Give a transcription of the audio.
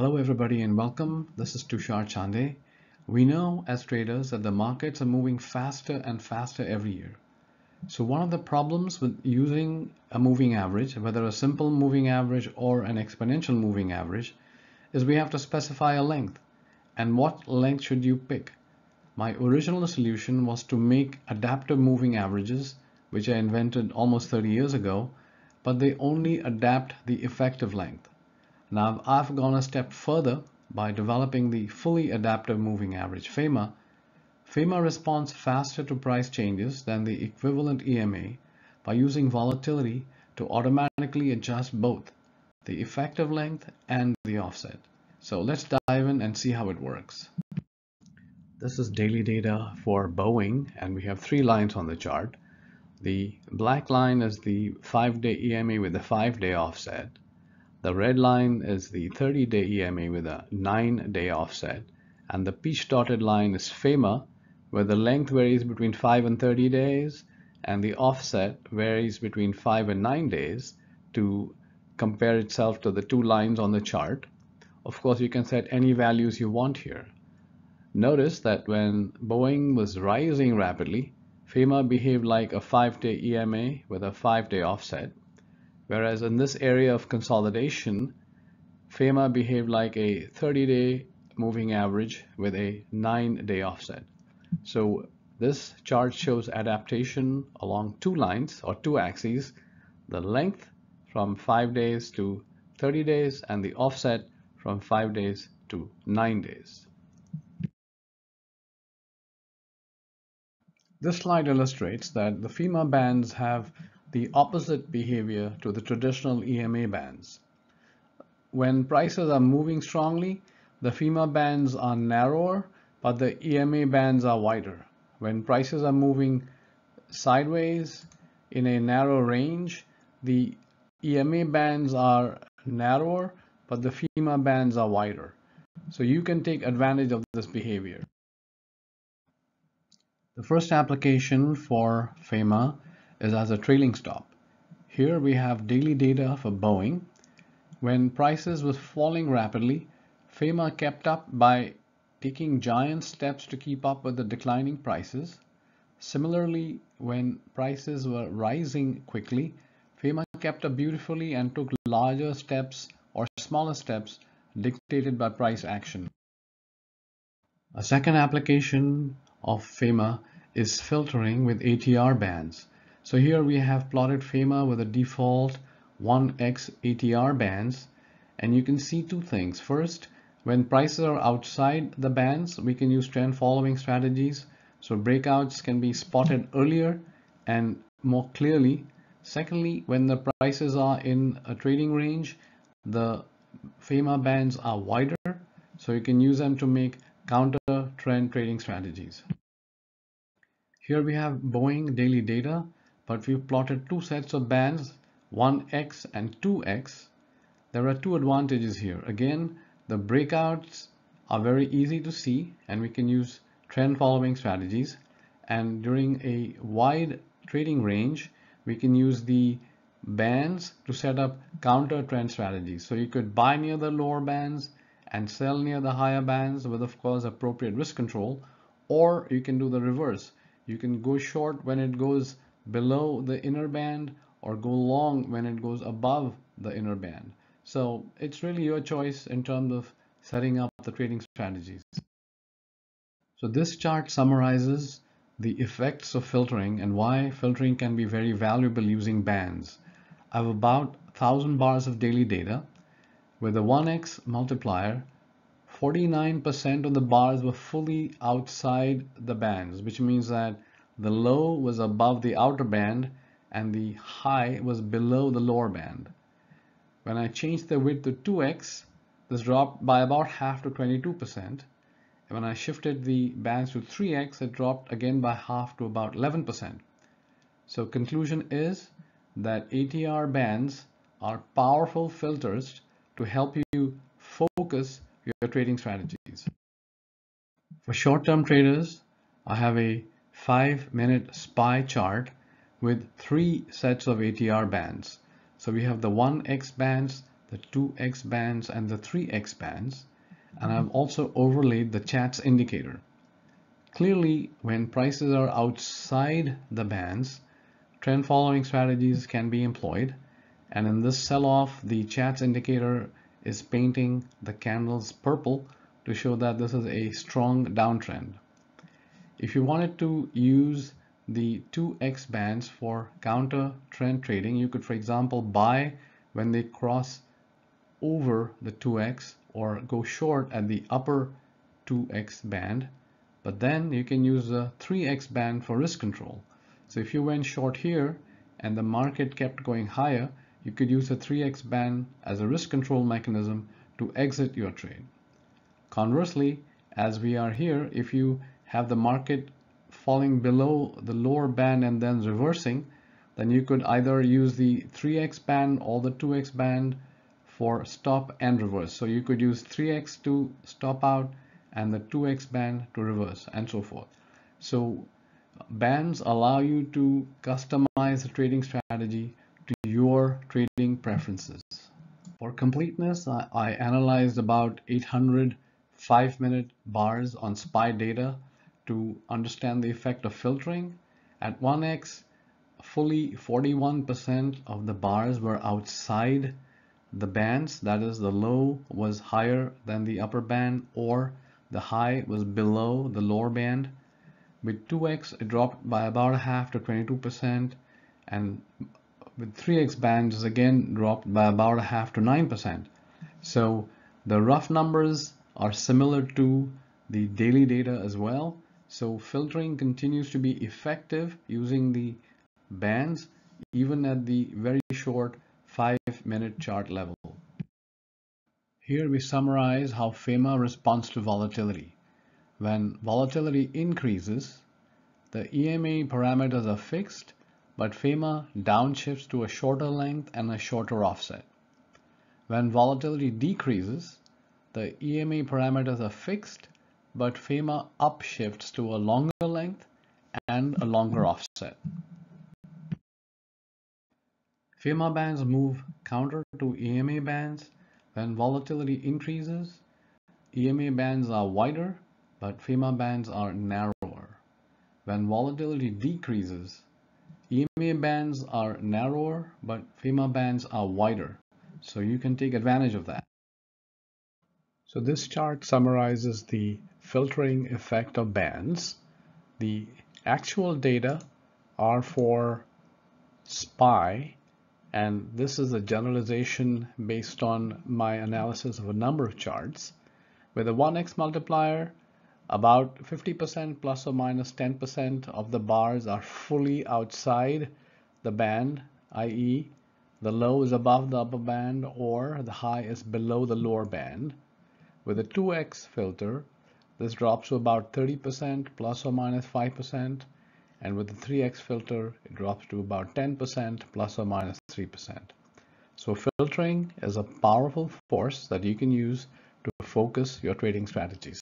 Hello everybody and welcome. This is Tushar Chande. We know as traders that the markets are moving faster and faster every year. So one of the problems with using a moving average, whether a simple moving average or an exponential moving average, is we have to specify a length. And what length should you pick? My original solution was to make adaptive moving averages, which I invented almost 30 years ago, but they only adapt the effective length. Now I've gone a step further by developing the fully adaptive moving average FAMA. FAMA responds faster to price changes than the equivalent EMA by using volatility to automatically adjust both the effective length and the offset. So let's dive in and see how it works. This is daily data for Boeing and we have three lines on the chart. The black line is the five-day EMA with the five-day offset. The red line is the 30-day EMA with a 9-day offset and the peach dotted line is FAMA where the length varies between 5 and 30 days and the offset varies between 5 and 9 days to compare itself to the two lines on the chart. Of course, you can set any values you want here. Notice that when Boeing was rising rapidly, FAMA behaved like a 5-day EMA with a 5-day offset Whereas in this area of consolidation, FAMA behaved like a 30-day moving average with a 9-day offset. So this chart shows adaptation along two lines or two axes, the length from 5 days to 30 days and the offset from 5 days to 9 days. This slide illustrates that the FAMA bands have the opposite behavior to the traditional EMA bands. When prices are moving strongly, the FAMA bands are narrower, but the EMA bands are wider. When prices are moving sideways in a narrow range, the EMA bands are narrower, but the FAMA bands are wider. So you can take advantage of this behavior. The first application for FAMA is as a trailing stop. Here we have daily data for Boeing. When prices was falling rapidly, FAMA kept up by taking giant steps to keep up with the declining prices. Similarly, when prices were rising quickly, FAMA kept up beautifully and took larger steps or smaller steps dictated by price action. A second application of FAMA is filtering with ATR bands. So here we have plotted FAMA with a default 1x ATR bands and you can see two things. First, when prices are outside the bands, we can use trend following strategies. So breakouts can be spotted earlier and more clearly. Secondly, when the prices are in a trading range, the FAMA bands are wider, so you can use them to make counter trend trading strategies. Here we have Boeing daily data but we've plotted two sets of bands 1x and 2x there are two advantages here. Again the breakouts are very easy to see and we can use trend following strategies. And during a wide trading range we can use the bands to set up counter trend strategies. So you could buy near the lower bands and sell near the higher bands with of course appropriate risk control or you can do the reverse. You can go short when it goes below the inner band or go long when it goes above the inner band. So it's really your choice in terms of setting up the trading strategies. So this chart summarizes the effects of filtering and why filtering can be very valuable using bands. I have about 1000 bars of daily data. With a 1x multiplier, 49% of the bars were fully outside the bands, which means that the low was above the outer band and the high was below the lower band. When I changed the width to 2x, this dropped by about half to 22%. And when I shifted the bands to 3x, it dropped again by half to about 11%. So conclusion is that ATR bands are powerful filters to help you focus your trading strategies. For short-term traders, I have a five minute SPY chart with three sets of ATR bands. So we have the 1x bands, the 2x bands and the 3x bands and I've also overlaid the chats indicator. Clearly when prices are outside the bands trend following strategies can be employed and in this sell-off the chats indicator is painting the candles purple to show that this is a strong downtrend. If you wanted to use the 2x bands for counter trend trading, you could, for example, buy when they cross over the 2x or go short at the upper 2x band. But then you can use the 3x band for risk control. So if you went short here and the market kept going higher, you could use the 3x band as a risk control mechanism to exit your trade. Conversely, as we are here, if you have the market falling below the lower band and then reversing, then you could either use the 3x band or the 2x band for stop and reverse. So you could use 3x to stop out and the 2x band to reverse and so forth. So bands allow you to customize the trading strategy to your trading preferences. For completeness, I, I analyzed about 800 five minute bars on SPY data to understand the effect of filtering. At 1x, fully 41% of the bars were outside the bands, that is the low was higher than the upper band or the high was below the lower band. With 2x, it dropped by about a half to 22% and with 3x bands again dropped by about a half to 9%. So the rough numbers are similar to the daily data as well. So filtering continues to be effective using the bands even at the very short five minute chart level. Here we summarize how FAMA responds to volatility. When volatility increases, the EMA parameters are fixed, but FAMA downshifts to a shorter length and a shorter offset. When volatility decreases, the EMA parameters are fixed, but FAMA upshifts to a longer length and a longer offset. FAMA bands move counter to EMA bands. When volatility increases, EMA bands are wider, but FAMA bands are narrower. When volatility decreases, EMA bands are narrower, but FAMA bands are wider. So you can take advantage of that. So this chart summarizes the filtering effect of bands. The actual data are for SPY and this is a generalization based on my analysis of a number of charts. With a 1x multiplier, about 50% plus or minus 10% of the bars are fully outside the band, i.e. the low is above the upper band or the high is below the lower band. With a 2x filter, this drops to about 30% plus or minus 5%. And with the 3x filter, it drops to about 10% plus or minus 3%. So filtering is a powerful force that you can use to focus your trading strategies.